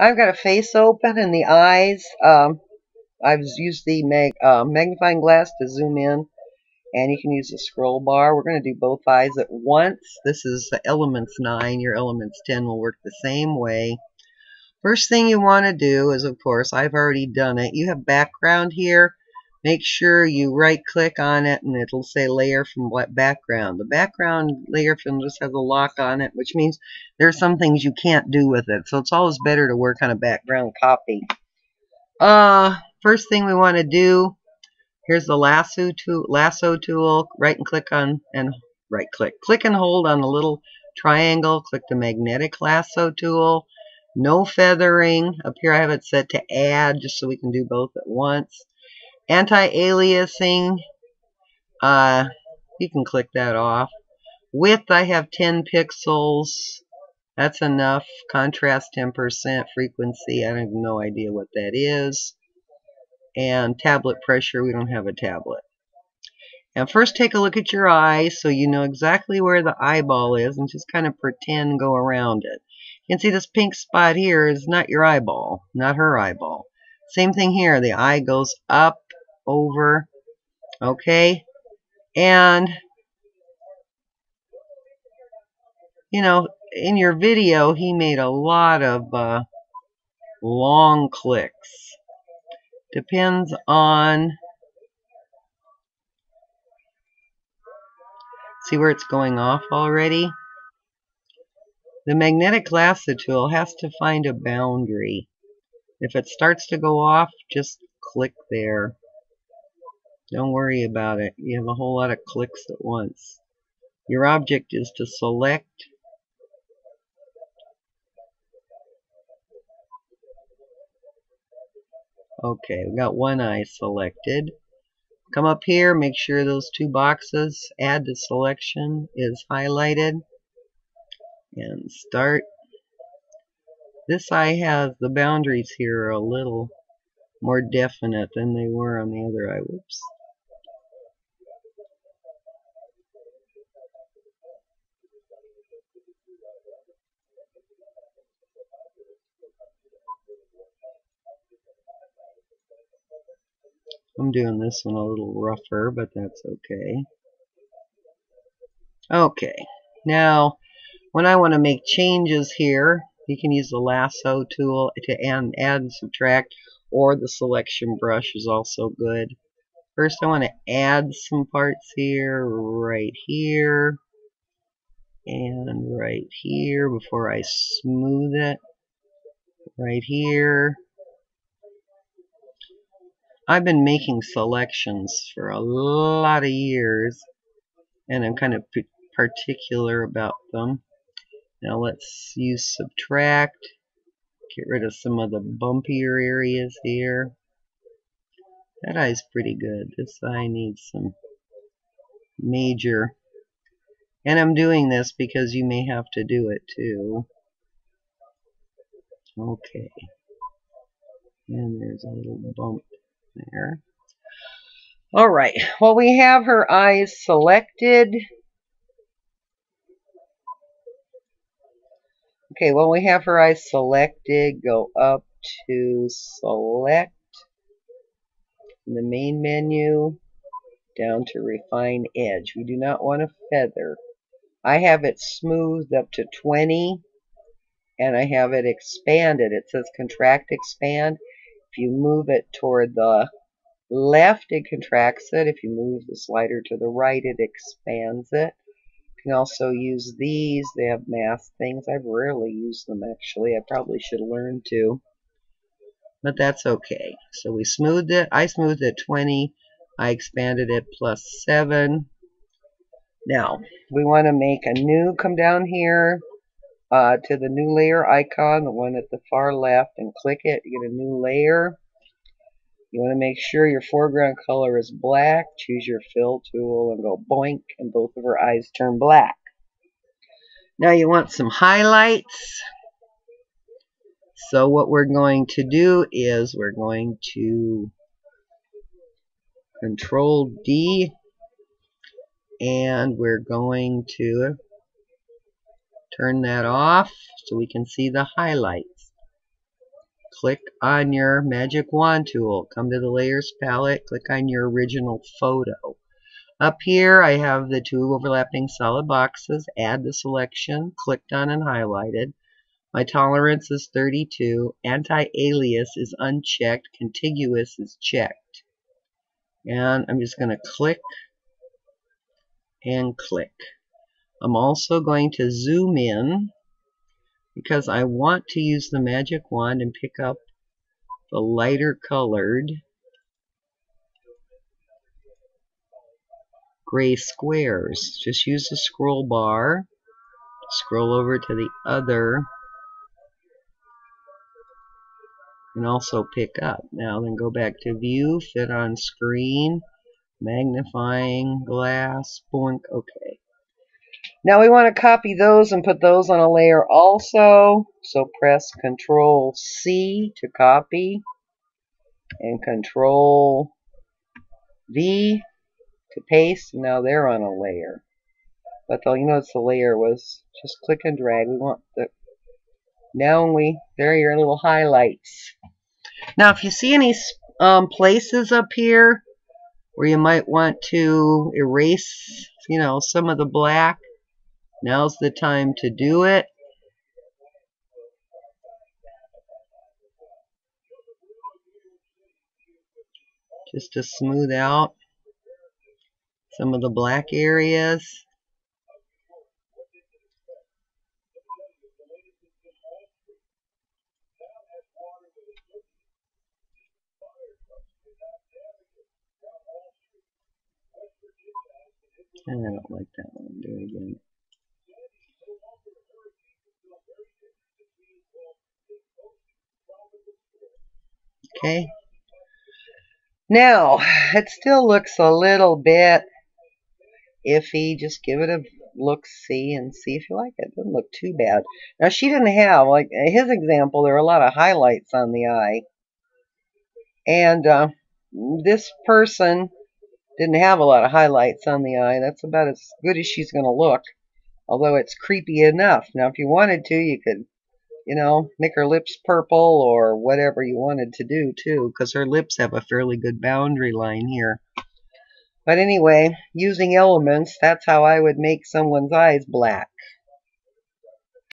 I've got a face open and the eyes. Um, I've used the mag uh, magnifying glass to zoom in and you can use the scroll bar. We're going to do both eyes at once. This is the Elements 9. Your Elements 10 will work the same way. First thing you want to do is, of course, I've already done it. You have background here. Make sure you right click on it and it'll say layer from background. The background layer film just has a lock on it, which means there are some things you can't do with it. So it's always better to work on a background copy. Uh, first thing we want to do Here's the lasso tool, lasso tool. Right and click on and right click. Click and hold on the little triangle. Click the magnetic lasso tool. No feathering. Up here I have it set to add just so we can do both at once. Anti-aliasing. Uh, you can click that off. Width I have 10 pixels. That's enough. Contrast 10%. Frequency I have no idea what that is and tablet pressure. We don't have a tablet. And first take a look at your eye so you know exactly where the eyeball is and just kind of pretend go around it. You can see this pink spot here is not your eyeball, not her eyeball. Same thing here. The eye goes up, over, okay? And, you know, in your video, he made a lot of uh, long clicks. Depends on see where it's going off already? The magnetic lasso tool has to find a boundary. If it starts to go off just click there don't worry about it you have a whole lot of clicks at once your object is to select Okay, we got one eye selected. Come up here, make sure those two boxes, add to selection, is highlighted. And start. This eye has, the boundaries here are a little more definite than they were on the other eye. Whoops. I'm doing this one a little rougher, but that's okay. Okay, now when I want to make changes here, you can use the lasso tool to add, add and subtract, or the selection brush is also good. First I want to add some parts here, right here, and right here before I smooth it. Right here, I've been making selections for a lot of years and I'm kind of particular about them. Now let's use subtract, get rid of some of the bumpier areas here. That eye's pretty good. This eye needs some major. And I'm doing this because you may have to do it too. Okay. And there's a little bump there. All right. Well, we have her eyes selected. Okay, well, we have her eyes selected. Go up to select in the main menu down to refine edge. We do not want a feather. I have it smoothed up to 20 and I have it expanded. It says contract expand. If you move it toward the left, it contracts it. If you move the slider to the right, it expands it. You can also use these. They have math things. I've rarely used them, actually. I probably should learn to. But that's okay. So we smoothed it. I smoothed it 20. I expanded it plus 7. Now, we want to make a new, come down here uh, to the new layer icon, the one at the far left, and click it. You get a new layer. You want to make sure your foreground color is black. Choose your fill tool and go boink, and both of her eyes turn black. Now you want some highlights. So what we're going to do is we're going to Control D and we're going to turn that off so we can see the highlights. click on your magic wand tool. Come to the layers palette, click on your original photo. Up here I have the two overlapping solid boxes, add the selection, clicked on and highlighted. My tolerance is 32, anti-alias is unchecked, contiguous is checked. And I'm just going to click and click. I'm also going to zoom in because I want to use the magic wand and pick up the lighter colored gray squares. Just use the scroll bar scroll over to the other and also pick up. Now then go back to view, fit on screen, magnifying glass, boink, okay. Now we want to copy those and put those on a layer also. So press Control C to copy and Control V to paste. Now they're on a layer. But all you notice the layer was just click and drag. We want the now we there are your little highlights. Now if you see any um, places up here where you might want to erase, you know, some of the black, Now's the time to do it. Just to smooth out some of the black areas. I don't like that one. Do it again. Okay. Now, it still looks a little bit iffy. Just give it a look, see, and see if you like it. it. Doesn't look too bad. Now, she didn't have, like his example, there are a lot of highlights on the eye. And uh, this person didn't have a lot of highlights on the eye. That's about as good as she's going to look. Although it's creepy enough. Now, if you wanted to, you could you know, make her lips purple or whatever you wanted to do too, because her lips have a fairly good boundary line here. But anyway, using elements, that's how I would make someone's eyes black.